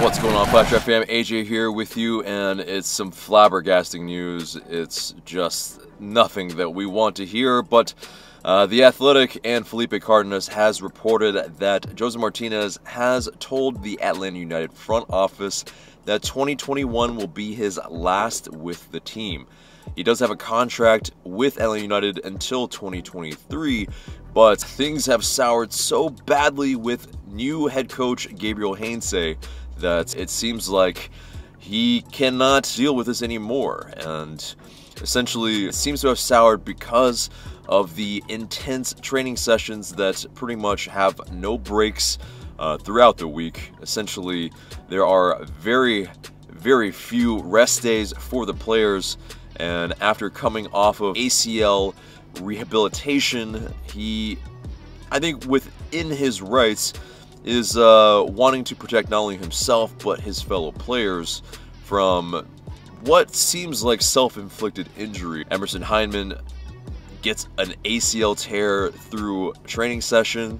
What's going on, Flash fam? AJ here with you, and it's some flabbergasting news. It's just nothing that we want to hear, but uh, the Athletic and Felipe Cardenas has reported that Josef Martinez has told the Atlanta United front office that 2021 will be his last with the team. He does have a contract with Atlanta United until 2023, but things have soured so badly with new head coach Gabriel Heinze that it seems like he cannot deal with this anymore. And essentially, seems to have soured because of the intense training sessions that pretty much have no breaks uh, throughout the week. Essentially, there are very, very few rest days for the players. And after coming off of ACL rehabilitation, he, I think, within his rights, is uh, wanting to protect not only himself but his fellow players from what seems like self-inflicted injury. Emerson Hyndman gets an ACL tear through training session.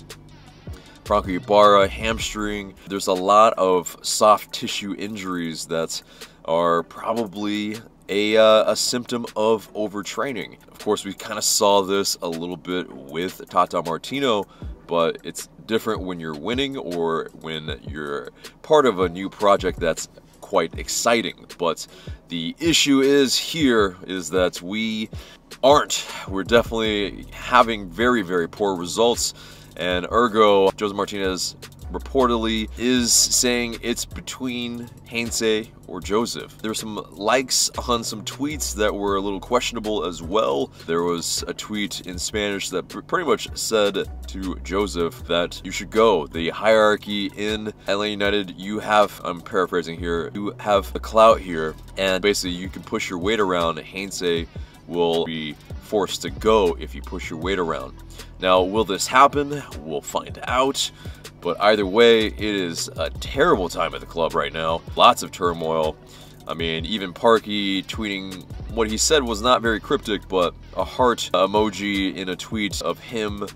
Franco Ibarra, hamstring. There's a lot of soft tissue injuries that are probably a, uh, a symptom of overtraining. Of course, we kind of saw this a little bit with Tata Martino, but it's different when you're winning or when you're part of a new project that's quite exciting. But the issue is here is that we aren't. We're definitely having very, very poor results. And ergo, Josef Martinez reportedly is saying it's between Heinze or Josef. There were some likes on some tweets that were a little questionable as well. There was a tweet in Spanish that pretty much said to Josef that you should go. The hierarchy in LA United, you have, I'm paraphrasing here, you have a clout here, and basically you can push your weight around. Heinze will be forced to go if you push your weight around. Now, will this happen? We'll find out. But either way, it is a terrible time at the club right now. Lots of turmoil. I mean, even Parky tweeting what he said was not very cryptic, but a heart emoji in a tweet of him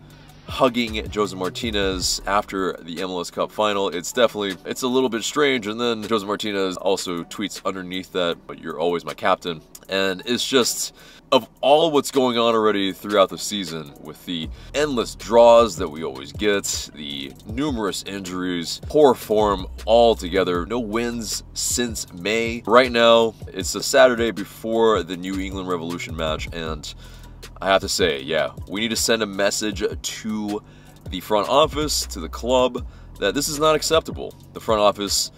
hugging Josef Martinez after the MLS Cup final. It's definitely, it's a little bit strange. And then Josef Martinez also tweets underneath that, but you're always my captain. And it's just, of all what's going on already throughout the season with the endless draws that we always get, the numerous injuries, poor form altogether, no wins since May. Right now, it's a Saturday before the New England Revolution match, and I have to say, yeah, we need to send a message to the front office, to the club, that this is not acceptable. The front office,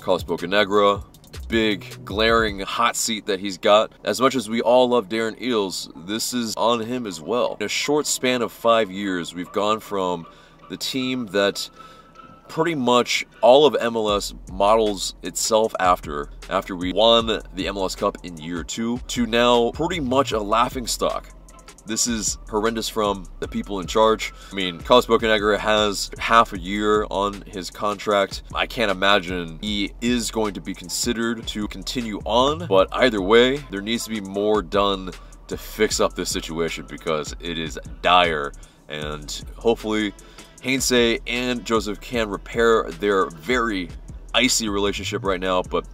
Carlos Bocanegra, big, glaring hot seat that he's got. As much as we all love Darren Eales, this is on him as well. In a short span of five years, we've gone from the team that pretty much all of MLS models itself after, after we won the MLS Cup in year two, to now pretty much a laughing stock. This is horrendous from the people in charge. I mean, Carlos Bocanegra has half a year on his contract. I can't imagine he is going to be considered to continue on, but either way, there needs to be more done to fix up this situation because it is dire and hopefully Heinze and Josef can repair their very icy relationship right now, but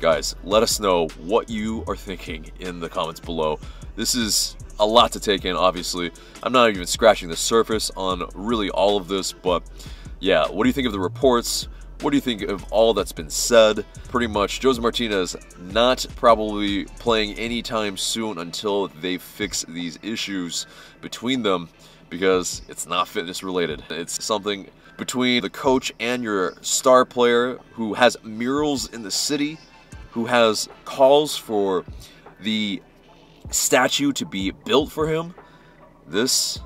guys, let us know what you are thinking in the comments below. This is a lot to take in, obviously. I'm not even scratching the surface on really all of this, but yeah, what do you think of the reports? What do you think of all that's been said? Pretty much, Josef Martinez not probably playing anytime soon until they fix these issues between them because it's not fitness related. It's something between the coach and your star player who has murals in the city, who has calls for the statue to be built for him. This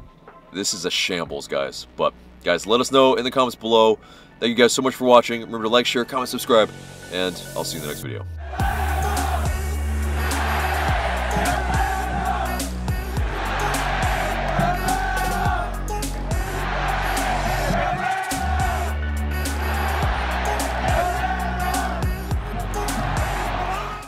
this is a shambles, guys. But guys, let us know in the comments below. Thank you guys so much for watching. Remember to like, share, comment, subscribe, and I'll see you in the next video.